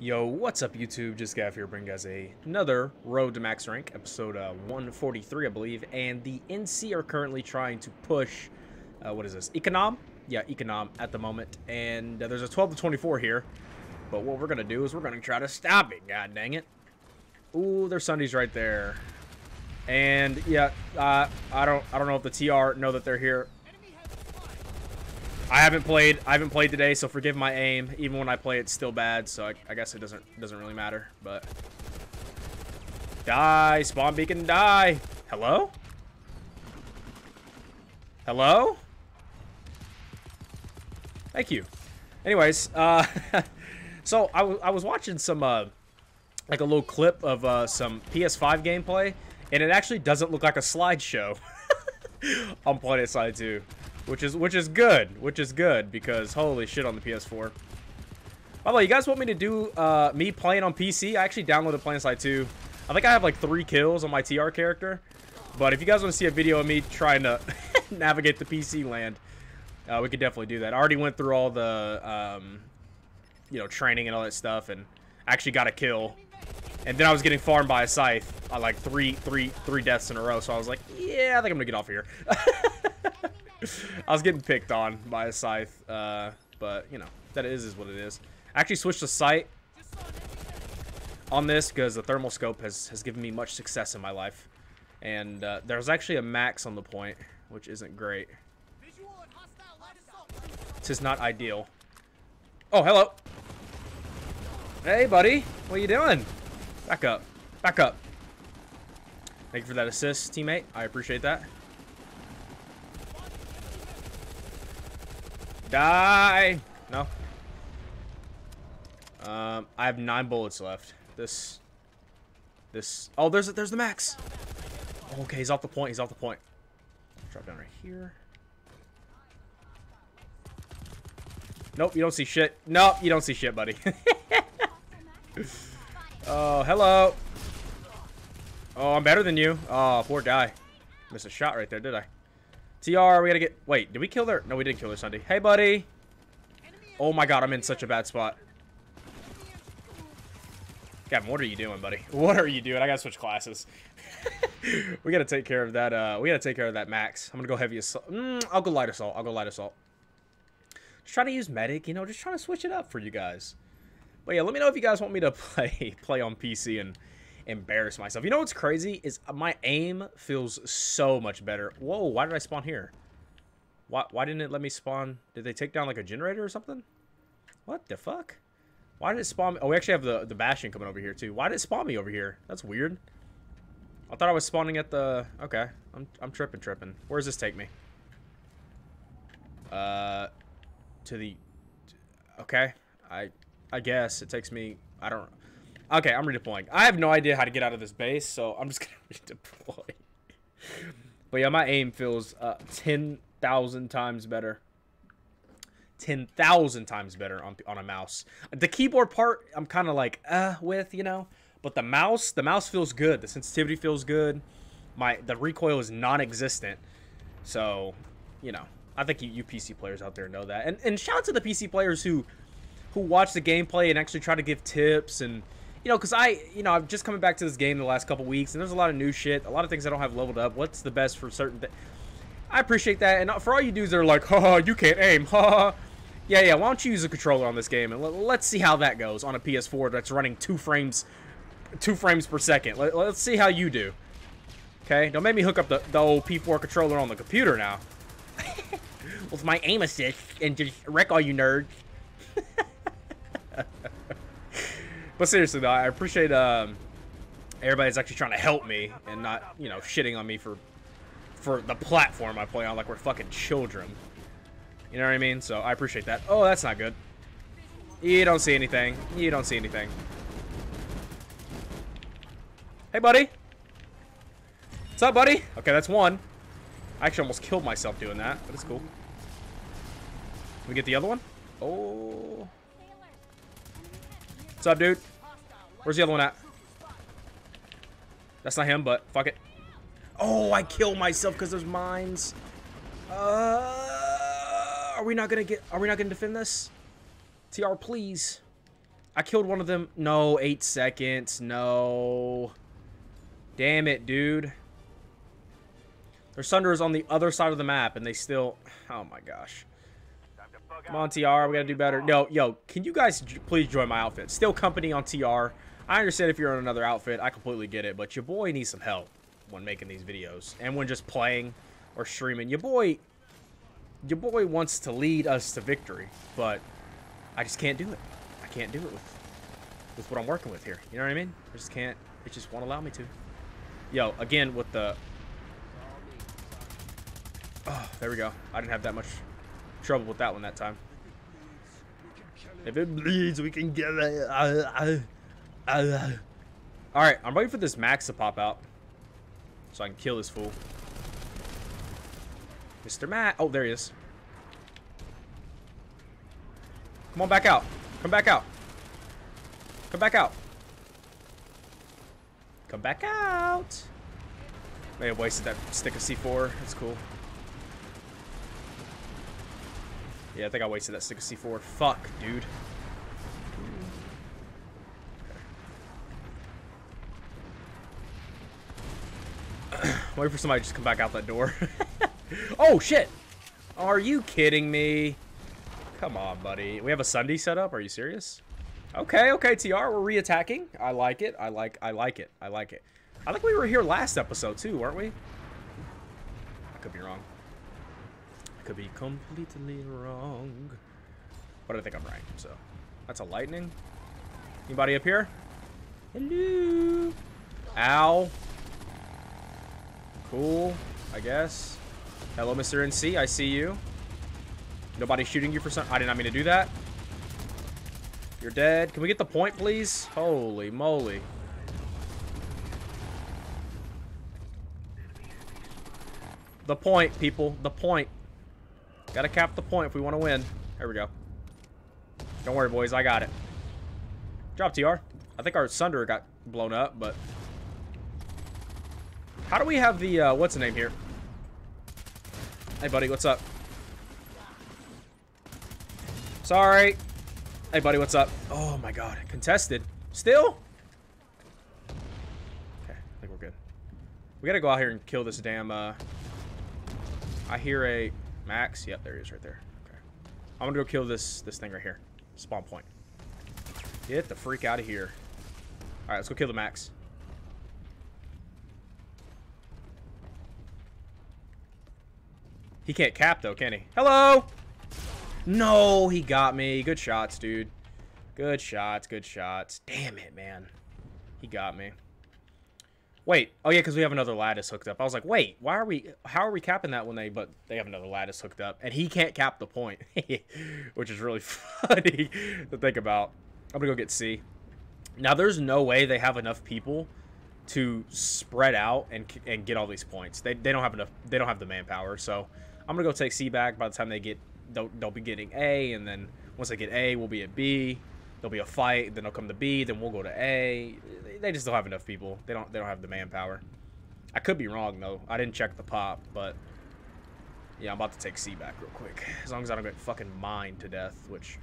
Yo, what's up YouTube? Just Gav here bringing guys a, another Road to Max Rank, episode uh, 143 I believe, and the NC are currently trying to push, uh, what is this, Econom? Yeah, Econom at the moment, and uh, there's a 12 to 24 here, but what we're going to do is we're going to try to stop it, god dang it. Ooh, there's Sunders right there. And yeah, uh, I don't I don't know if the TR know that they're here. I haven't played. I haven't played today, so forgive my aim. Even when I play, it's still bad. So I, I guess it doesn't doesn't really matter. But die, spawn beacon, die. Hello? Hello? Thank you. Anyways, uh, so I, I was watching some uh, like a little clip of uh, some PS5 gameplay, and it actually doesn't look like a slideshow on Side 2. Which is which is good, which is good because holy shit on the PS4. By the way, you guys want me to do uh, me playing on PC? I actually downloaded PlanetSide 2. I think I have like three kills on my TR character. But if you guys want to see a video of me trying to navigate the PC land, uh, we could definitely do that. I already went through all the, um, you know, training and all that stuff, and actually got a kill. And then I was getting farmed by a scythe on like three, three, three deaths in a row. So I was like, yeah, I think I'm gonna get off here. I was getting picked on by a scythe, uh, but, you know, that is is what it is. I actually switched the sight on this because the thermal scope has, has given me much success in my life. And uh, there's actually a max on the point, which isn't great. This is not ideal. Oh, hello. Hey, buddy. What are you doing? Back up. Back up. Thank you for that assist, teammate. I appreciate that. Die! No. Um, I have nine bullets left. This, this. Oh, there's there's the max. Okay, he's off the point. He's off the point. Drop down right here. Nope, you don't see shit. Nope, you don't see shit, buddy. oh, hello. Oh, I'm better than you. Oh, poor guy. Missed a shot right there, did I? TR, we gotta get... Wait, did we kill their... No, we didn't kill their Sunder. Hey, buddy. Oh my god, I'm in such a bad spot. Gavin, what are you doing, buddy? What are you doing? I gotta switch classes. we gotta take care of that, uh... We gotta take care of that max. I'm gonna go heavy assault. Mm, I'll go light assault. I'll go light assault. Just trying to use medic, you know, just trying to switch it up for you guys. But yeah, let me know if you guys want me to play play on PC and embarrass myself. You know what's crazy is my aim feels so much better. Whoa, why did I spawn here? Why, why didn't it let me spawn? Did they take down like a generator or something? What the fuck? Why did it spawn me? Oh, we actually have the, the Bastion coming over here too. Why did it spawn me over here? That's weird. I thought I was spawning at the... Okay, I'm, I'm tripping, tripping. Where does this take me? Uh, to the... Okay, I I guess it takes me... I don't... Okay, I'm redeploying. I have no idea how to get out of this base, so I'm just gonna redeploy. but yeah, my aim feels uh, 10,000 times better. 10,000 times better on, on a mouse. The keyboard part, I'm kind of like, uh, with, you know. But the mouse, the mouse feels good. The sensitivity feels good. My The recoil is non-existent. So, you know, I think you, you PC players out there know that. And, and shout out to the PC players who who watch the gameplay and actually try to give tips and you know, because I, you know, I'm just coming back to this game the last couple weeks, and there's a lot of new shit, a lot of things I don't have leveled up. What's the best for certain things? I appreciate that, and uh, for all you dudes that are like, haha, you can't aim, haha. Yeah, yeah, why don't you use a controller on this game, and let's see how that goes on a PS4 that's running two frames, two frames per second. Let, us see how you do. Okay, don't make me hook up the, the old P4 controller on the computer now. With my aim assist, and just wreck all you nerds. But seriously though, I appreciate um, everybody's actually trying to help me and not, you know, shitting on me for for the platform I play on like we're fucking children. You know what I mean? So I appreciate that. Oh, that's not good. You don't see anything. You don't see anything. Hey, buddy. What's up, buddy? Okay, that's one. I actually almost killed myself doing that, but it's cool. Can we get the other one? Oh. What's up, dude? Where's the other one at? That's not him, but fuck it. Oh, I killed myself because there's mines. Uh, are we not gonna get? Are we not gonna defend this? TR, please. I killed one of them. No, eight seconds. No. Damn it, dude. Their Sunder is on the other side of the map, and they still... Oh, my gosh. Come on, TR. We gotta do better. No, yo, can you guys please join my outfit? Still company on TR. I understand if you're on another outfit. I completely get it. But your boy needs some help when making these videos. And when just playing or streaming. Your boy... Your boy wants to lead us to victory. But I just can't do it. I can't do it with, with what I'm working with here. You know what I mean? I just can't... It just won't allow me to. Yo, again, with the... Oh, there we go. I didn't have that much trouble with that one that time. If it bleeds, we can get it. Uh. Alright, I'm waiting for this max to pop out. So I can kill this fool. Mr. Matt. Oh, there he is. Come on back out. Come back out. Come back out. Come back out. May have wasted that stick of C4. That's cool. Yeah, I think I wasted that stick of C4. Fuck, dude. Wait for somebody to just come back out that door. oh, shit! Are you kidding me? Come on, buddy. We have a Sunder set up? Are you serious? Okay, okay, TR, we're re-attacking. I like it. I like I like it. I like it. I think we were here last episode too, weren't we? I could be wrong. I could be completely wrong. But I think I'm right, so. That's a lightning. Anybody up here? Hello? Ow. Cool, I guess. Hello, Mr. NC, I see you. Nobody shooting you for some... I did not mean to do that. You're dead. Can we get the point, please? Holy moly. The point, people. The point. Gotta cap the point if we want to win. There we go. Don't worry, boys. I got it. Drop TR. I think our Sunder got blown up, but... How do we have the, uh, what's the name here? Hey, buddy. What's up? Sorry. Hey, buddy, what's up? Oh, my God. Contested. Still? Okay, I think we're good. We gotta go out here and kill this damn, uh... I hear a... Max? Yep, there he is right there. Okay. I'm gonna go kill this this thing right here. Spawn point. Get the freak out of here. Alright, let's go kill the Max. He can't cap, though, can he? Hello! No, he got me. Good shots, dude. Good shots, good shots. Damn it, man. He got me. Wait. Oh, yeah, because we have another lattice hooked up. I was like, wait, why are we... How are we capping that when they... But they have another lattice hooked up. And he can't cap the point. Which is really funny to think about. I'm going to go get C. Now, there's no way they have enough people to spread out and, and get all these points. They, they don't have enough... They don't have the manpower, so... I'm to go take C back by the time they get they'll, they'll be getting A, and then once they get A, we'll be at B. There'll be a fight, then they'll come to B, then we'll go to A. They just don't have enough people. They don't they don't have the manpower. I could be wrong though. I didn't check the pop, but yeah, I'm about to take C back real quick. As long as I don't get fucking mined to death, which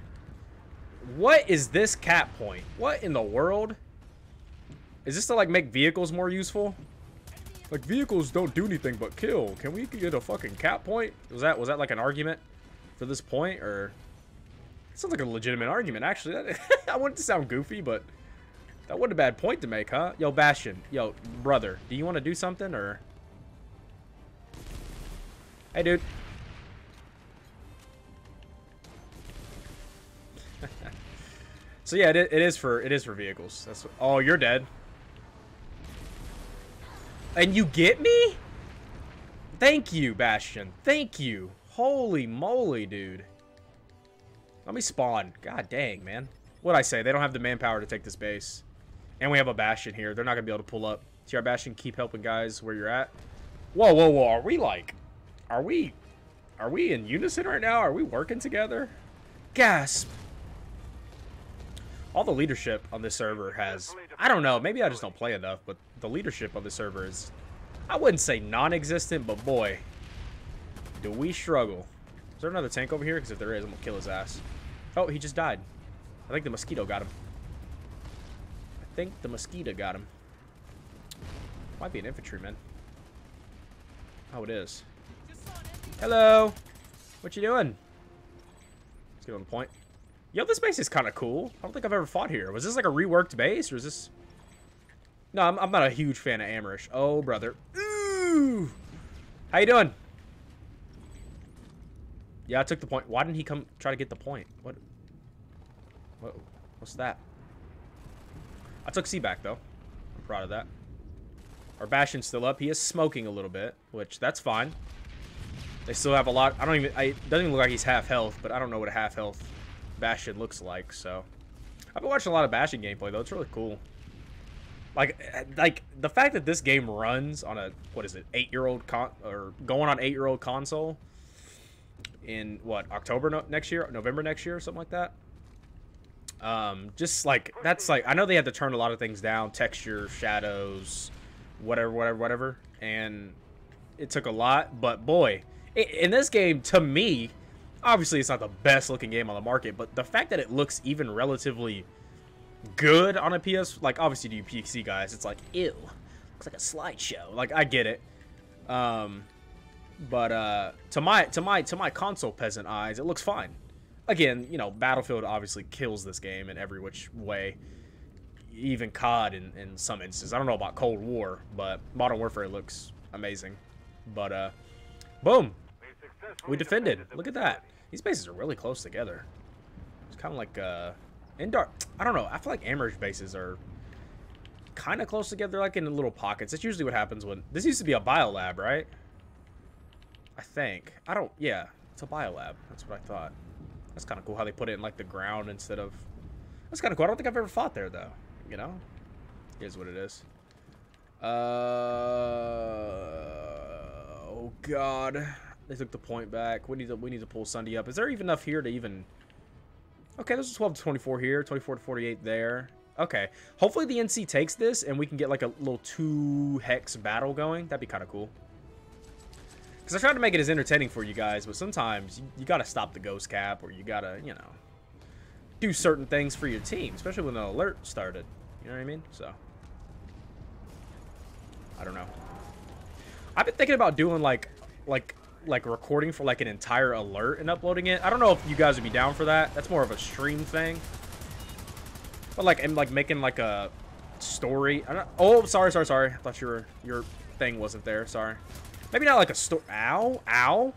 what is this cap point? What in the world? Is this to like make vehicles more useful? Like vehicles don't do anything but kill. Can we get a fucking cap point? Was that was that like an argument? for this point, or... It sounds like a legitimate argument, actually. That, I want it to sound goofy, but... That wasn't a bad point to make, huh? Yo, Bastion. Yo, brother. Do you want to do something, or... Hey, dude. so yeah, it, it is for it is for vehicles. That's what, oh, you're dead. And you get me? Thank you, Bastion. Thank you. Holy moly, dude. Let me spawn. God dang, man. What'd I say? They don't have the manpower to take this base. And we have a Bastion here. They're not going to be able to pull up. TR Bastion, keep helping guys where you're at. Whoa, whoa, whoa. Are we like... Are we... Are we in unison right now? Are we working together? Gasp. All the leadership on this server has... I don't know. Maybe I just don't play enough, but the leadership of the server is... I wouldn't say non-existent, but boy, do we struggle? Is there another tank over here? Because if there is, I'm going to kill his ass. Oh, he just died. I think the mosquito got him. I think the mosquito got him. Might be an infantryman. Oh, it is. Hello. What you doing? Let's get on the point. Yo, this base is kind of cool. I don't think I've ever fought here. Was this like a reworked base, or is this... No, I'm, I'm not a huge fan of Amerish. Oh, brother. Ooh! How you doing? Yeah, I took the point. Why didn't he come try to get the point? What? What? What's that? I took C back, though. I'm proud of that. Our Bastion's still up. He is smoking a little bit, which that's fine. They still have a lot. I don't even. I, it doesn't even look like he's half health, but I don't know what a half health Bastion looks like. So, I've been watching a lot of Bastion gameplay though. It's really cool. Like, like the fact that this game runs on a what is it, eight year old con or going on eight year old console in what October no next year, November next year, or something like that. Um, just like that's like I know they had to turn a lot of things down, texture, shadows, whatever, whatever, whatever, and it took a lot. But boy, in this game, to me, obviously it's not the best looking game on the market, but the fact that it looks even relatively good on a PS, like obviously to you PC guys, it's like ew, looks like a slideshow. Like I get it, um, but uh, to my to my to my console peasant eyes, it looks fine. Again, you know, Battlefield obviously kills this game in every which way. Even COD in, in some instances. I don't know about Cold War, but Modern Warfare looks amazing. But uh, boom, we defended. Look at that. These bases are really close together. It's kind of like uh, Indar. I don't know. I feel like Amerish bases are kind of close together, like in little pockets. That's usually what happens when this used to be a biolab, right? I think. I don't. Yeah, it's a biolab. That's what I thought. That's kind of cool how they put it in like the ground instead of. That's kind of cool. I don't think I've ever fought there though. You know, it is what it is. Uh. Oh God. They took the point back. We need to we need to pull Sunder up. Is there even enough here to even? Okay, there's a 12 to 24 here, 24 to 48 there. Okay, hopefully the NC takes this and we can get like a little two hex battle going. That'd be kind of cool. Because I tried to make it as entertaining for you guys, but sometimes you, you got to stop the ghost cap or you got to, you know, do certain things for your team, especially when the alert started. You know what I mean? So, I don't know. I've been thinking about doing like, like like recording for like an entire alert and uploading it. I don't know if you guys would be down for that. That's more of a stream thing. But like, and like making like a story. oh, sorry, sorry, sorry. I thought your your thing wasn't there. Sorry. Maybe not like a story. Ow, ow.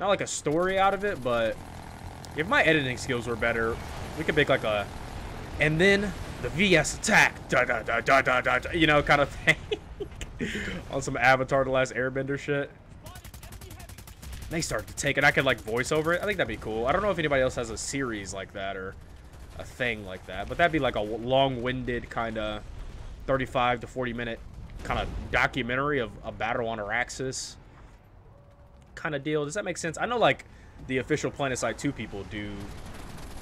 Not like a story out of it, but if my editing skills were better, we could make like a, and then the VS attack, da da da da da da, you know, kind of thing. On some Avatar: The Last Airbender shit they start to take it. I could like voice over it. I think that'd be cool. I don't know if anybody else has a series like that or a thing like that, but that'd be like a long-winded kind of 35 to 40 minute kind of documentary of a battle on Auraxis kind of deal. Does that make sense? I know like the official PlanetSide 2 people do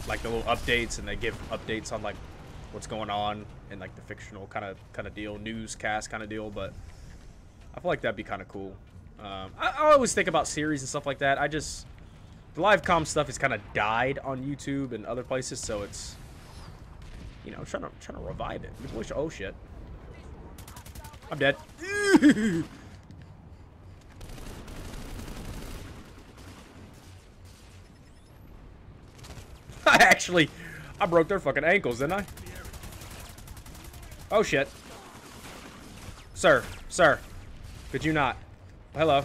like the little updates and they give updates on like what's going on in like the fictional kind of kind of deal, newscast kind of deal, but I feel like that'd be kind of cool. Um, I, I, always think about series and stuff like that. I just the live com stuff has kind of died on YouTube and other places, so it's you know trying to trying to revive it. Oh shit! I'm dead. I actually, I broke their fucking ankles, didn't I? Oh shit. Sir, sir, could you not? Hello.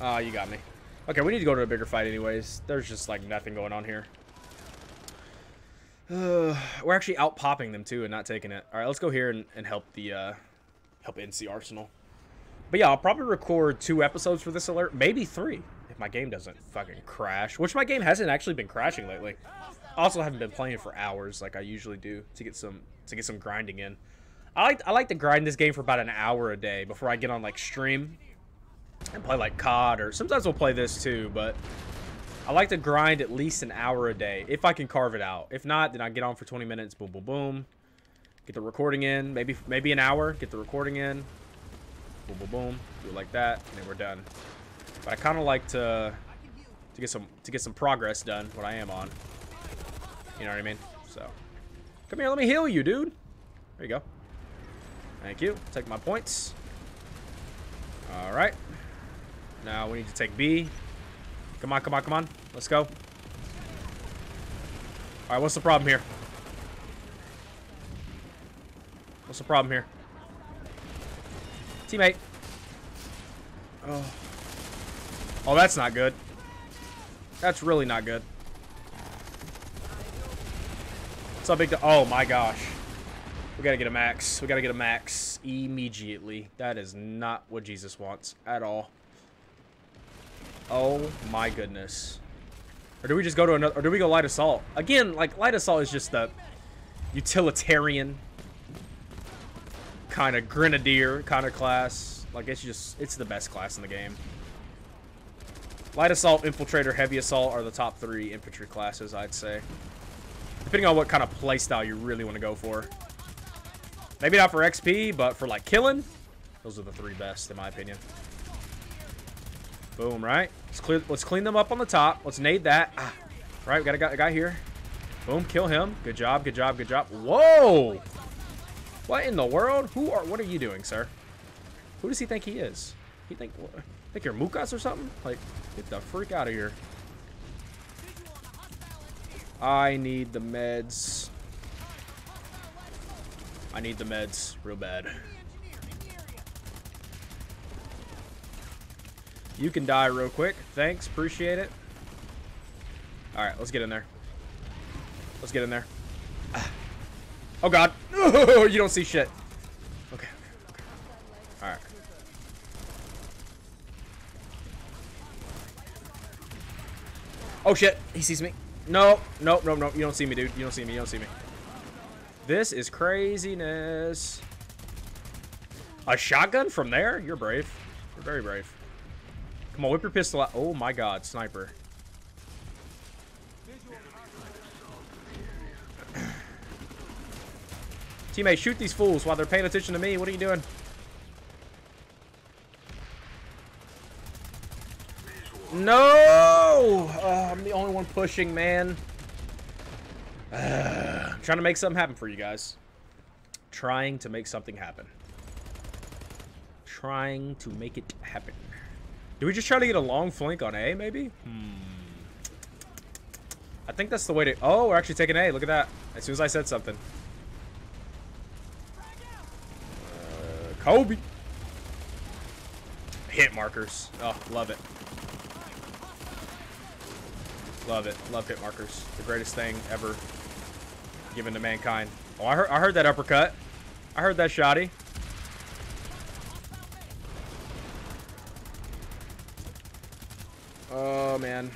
Ah, uh, you got me. Okay, we need to go to a bigger fight anyways. There's just, like, nothing going on here. Uh, we're actually out popping them, too, and not taking it. Alright, let's go here and, and help the, uh, help NC Arsenal. But yeah, I'll probably record two episodes for this alert. Maybe three, if my game doesn't fucking crash. Which my game hasn't actually been crashing lately. Also haven't been playing for hours like I usually do to get some to get some grinding in. I like I like to grind this game for about an hour a day before I get on like stream and play like COD or sometimes we'll play this too, but I like to grind at least an hour a day if I can carve it out. If not, then I get on for 20 minutes, boom, boom, boom. Get the recording in, maybe maybe an hour, get the recording in, boom, boom, boom, do it like that, and then we're done. But I kind of like to to get some to get some progress done, what I am on. You know what I mean? So, come here, let me heal you, dude. There you go. Thank you. Take my points. All right. Now we need to take B. Come on, come on, come on. Let's go. All right, what's the problem here? What's the problem here? Teammate. Oh. Oh, that's not good. That's really not good. What's up, big? Oh my gosh. We gotta get a max. We gotta get a max immediately. That is not what Jesus wants at all. Oh my goodness. Or do we just go to another, or do we go light assault? Again, like, light assault is just the utilitarian kind of grenadier kind of class. Like, it's just, it's the best class in the game. Light assault, infiltrator, heavy assault are the top three infantry classes, I'd say. Depending on what kind of playstyle you really want to go for. Maybe not for XP, but for, like, killing, those are the three best, in my opinion. Boom, right? Let's clear. Let's clean them up on the top. Let's nade that. Ah, right, we got a guy, a guy here. Boom, kill him. Good job, good job, good job. Whoa! What in the world? Who are? What are you doing, sir? Who does he think he is? He think think you're Mukas or something? Like, get the freak out of here. I need the meds. I need the meds real bad. You can die real quick. Thanks. Appreciate it. Alright, let's get in there. Let's get in there. Oh, God. you don't see shit. Okay. okay. Alright. Oh, shit. He sees me. No. No, no, no. You don't see me, dude. You don't see me. You don't see me. This is craziness. A shotgun from there? You're brave. You're very brave. Come on, whip your pistol out. Oh my god, sniper. Teammate, shoot these fools while they're paying attention to me. What are you doing? No! Uh, I'm the only one pushing, man. Uh, I'm trying to make something happen for you guys. Trying to make something happen. Trying to make it happen. Do we just try to get a long flank on A, maybe? Hmm. I think that's the way to... Oh, we're actually taking A. Look at that. As soon as I said something. Uh, Kobe. Hit markers. Oh, love it. Love it. Love hit markers. The greatest thing ever given to mankind. Oh, I heard, I heard that uppercut. I heard that shoddy. Oh, man.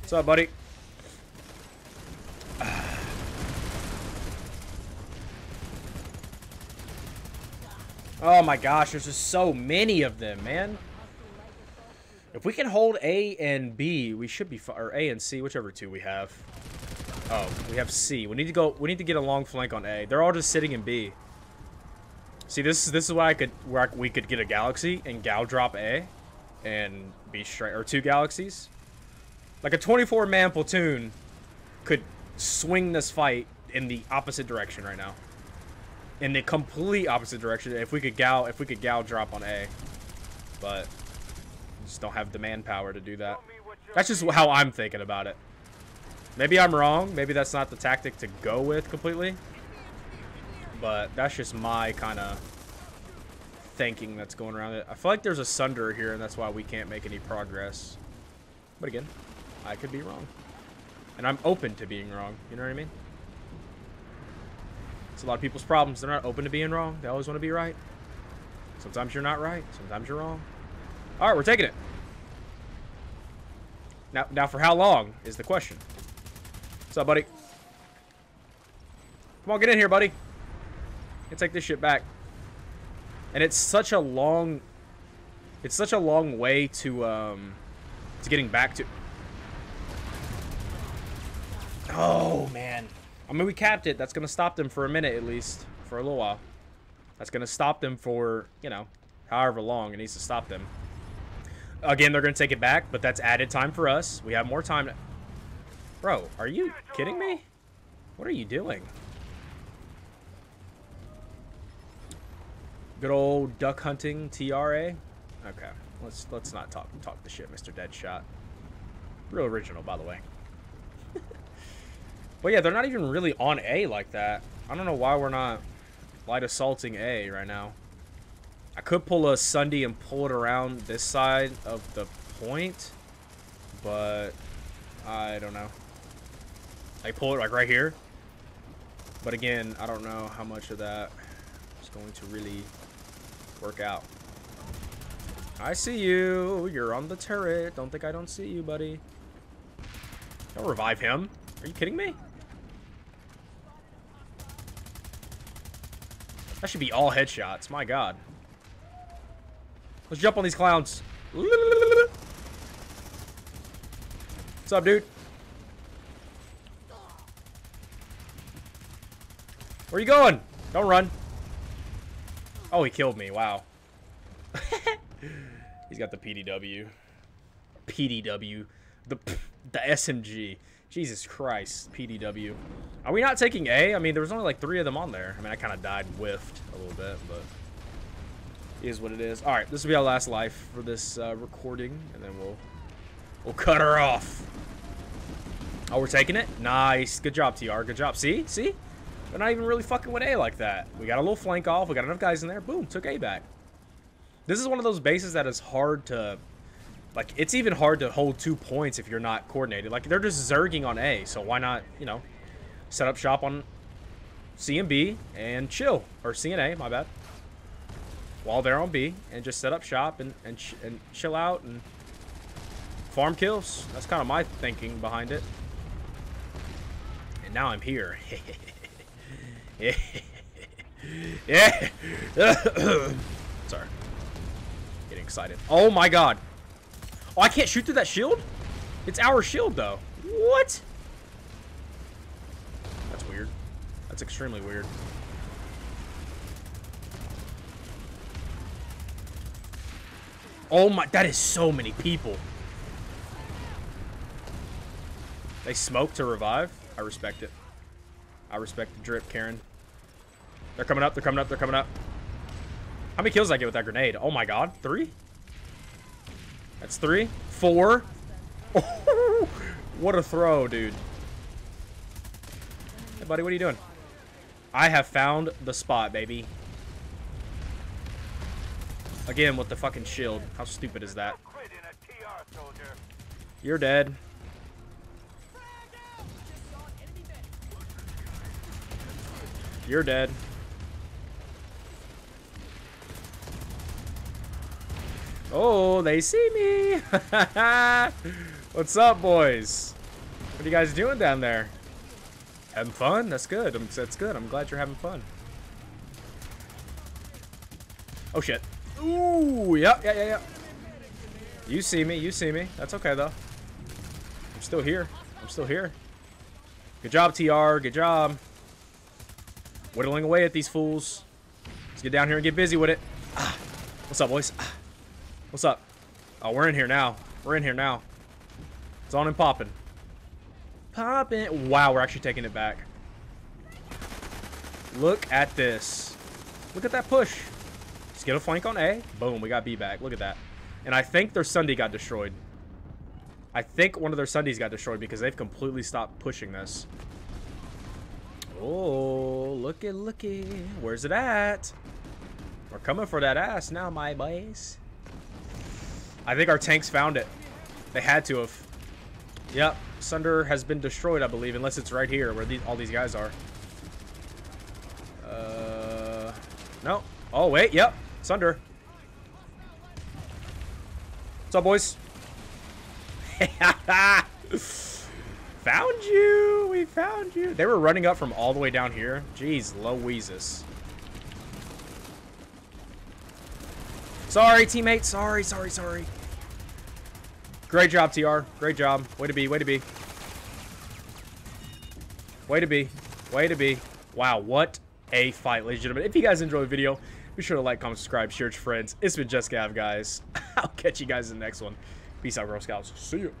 What's up, buddy? Oh my gosh, there's just so many of them, man. If we can hold A and B, we should be or A and C, whichever two we have. Oh, we have C. We need to go. We need to get a long flank on A. They're all just sitting in B. See, this is this is why I could where I, we could get a galaxy and gal drop A, and be straight or two galaxies. Like a 24 man platoon could swing this fight in the opposite direction right now. In the complete opposite direction. If we could gal if we could gal drop on A, but just don't have the manpower to do that. That's just how I'm thinking about it. Maybe I'm wrong. Maybe that's not the tactic to go with completely. But that's just my kind of thinking that's going around it. I feel like there's a Sunder here, and that's why we can't make any progress. But again, I could be wrong. And I'm open to being wrong. You know what I mean? It's a lot of people's problems. They're not open to being wrong. They always want to be right. Sometimes you're not right. Sometimes you're wrong. All right, we're taking it. Now, now for how long is the question. What's up, buddy? Come on, get in here, buddy can take this shit back. And it's such a long... It's such a long way to, um... To getting back to... Oh, man. I mean, we capped it. That's going to stop them for a minute, at least. For a little while. That's going to stop them for, you know, however long it needs to stop them. Again, they're going to take it back, but that's added time for us. We have more time. Bro, are you kidding me? What are you doing? Good old duck hunting TRA. Okay, let's let's not talk talk the shit, Mr. Deadshot. Real original, by the way. but yeah, they're not even really on A like that. I don't know why we're not light assaulting A right now. I could pull a Sunder and pull it around this side of the point, but I don't know. I pull it like right here. But again, I don't know how much of that is going to really work out. I see you. You're on the turret. Don't think I don't see you, buddy. Don't revive him. Are you kidding me? That should be all headshots. My god. Let's jump on these clowns. What's up, dude? Where you going? Don't run. Oh, he killed me. Wow. He's got the PDW. PDW. The the SMG. Jesus Christ, PDW. Are we not taking A? I mean, there was only like three of them on there. I mean, I kind of died whiffed a little bit, but is what it is. All right, this will be our last life for this uh, recording, and then we'll we'll cut her off. Oh, we're taking it. Nice, good job, TR. Good job. See, see. They're not even really fucking with A like that. We got a little flank off. We got enough guys in there. Boom, took A back. This is one of those bases that is hard to... Like, it's even hard to hold two points if you're not coordinated. Like, they're just zerging on A, so why not, you know, set up shop on C and B and chill. Or C and A, my bad. While they're on B, and just set up shop and, and, ch and chill out and farm kills. That's kind of my thinking behind it. And now I'm here. yeah. Sorry. Getting excited. Oh my god. Oh, I can't shoot through that shield? It's our shield, though. What? That's weird. That's extremely weird. Oh my, that is so many people. They smoke to revive? I respect it. I respect the drip, Karen. They're coming up. They're coming up. They're coming up. How many kills did I get with that grenade? Oh my god. Three? That's three. Four. Oh, what a throw, dude. Hey, buddy. What are you doing? I have found the spot, baby. Again, with the fucking shield. How stupid is that? You're dead. You're dead. Oh, they see me. What's up, boys? What are you guys doing down there? Having fun? That's good. That's good. I'm glad you're having fun. Oh, shit. Ooh, yep, yeah, yeah, yeah. You see me. You see me. That's okay, though. I'm still here. I'm still here. Good job, TR. Good job. Whittling away at these fools. Let's get down here and get busy with it. Ah. What's up, boys? Ah. What's up? Oh, we're in here now. We're in here now. It's on and popping. Popping. Wow, we're actually taking it back. Look at this. Look at that push. Let's get a flank on A. Boom, we got B back. Look at that. And I think their Sunder got destroyed. I think one of their Sunders got destroyed because they've completely stopped pushing this. Oh, looky, looky. Where's it at? We're coming for that ass now, my boys. I think our tanks found it. They had to have. Yep, Sunder has been destroyed, I believe, unless it's right here where these, all these guys are. Uh, no. Oh, wait, yep, Sunder. What's up, boys? Found you! We found you! They were running up from all the way down here. Jeez, Louises. Sorry, teammate. Sorry, sorry, sorry. Great job, TR. Great job. Way to be, way to be. Way to be. Way to be. Wow, what a fight, ladies and gentlemen. If you guys enjoyed the video, be sure to like, comment, subscribe, share with friends. It's been Just Gav, guys. I'll catch you guys in the next one. Peace out, Girl Scouts. See you.